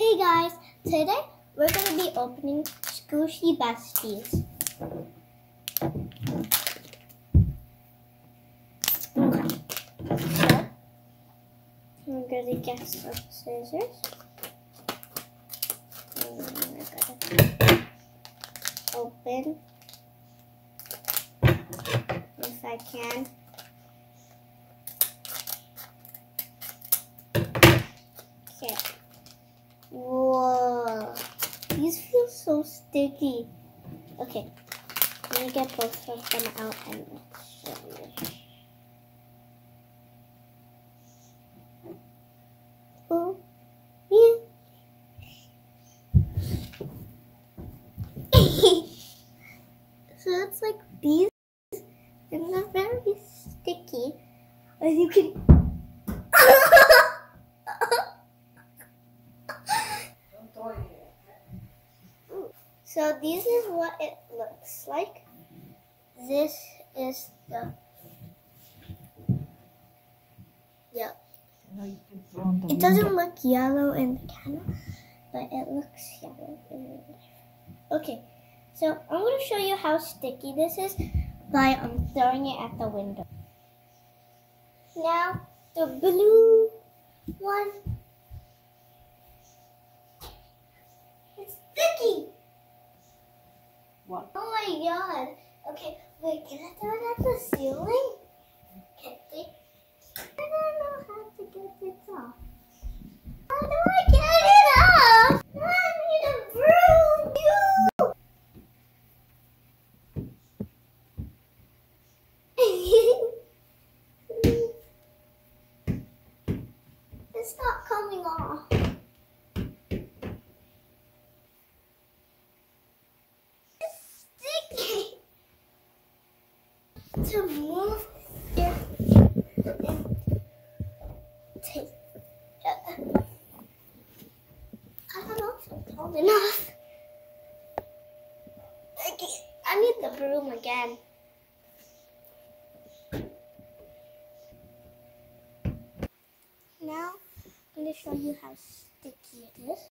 Hey guys, today we're going to be opening Squishy Besties. So I'm going to get some scissors. And we're going to open if I can. Okay. Whoa. These feel so sticky. Okay. Let me get both of them out and show you. Oh, yeah. so it's like these and they're very sticky. As you can So this is what it looks like. This is the yeah. It doesn't look yellow in the camera, but it looks yellow in real. Okay, so I'm going to show you how sticky this is by um, throwing it at the window. Now the blue one. It's sticky. What? Oh my god. Okay, wait, can I throw it at the ceiling? Can? I don't know how to get this off. How do I get it off? I need a broom. You. it's not coming off. It's sticky. To move it and take it. I don't know if it's hard enough. I need the broom again. Now I'm going to show you how sticky it is.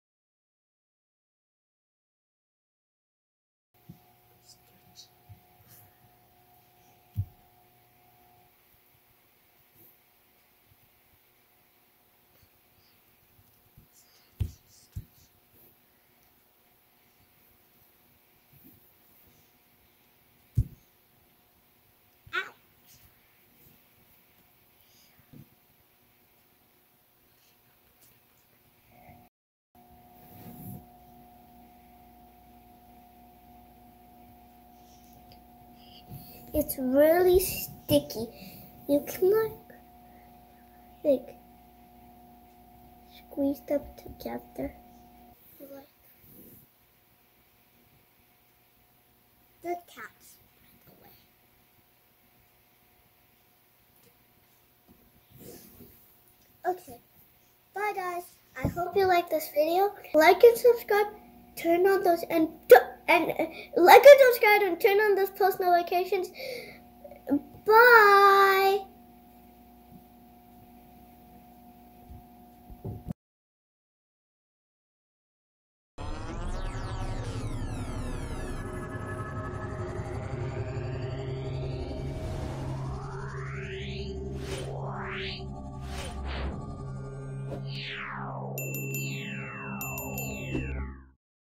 It's really sticky. You can like, like squeeze them together. Like the cats, by the way. Okay. Bye guys. I hope you like this video. Like and subscribe. Turn on those and and like and subscribe and turn on those post notifications. Bye.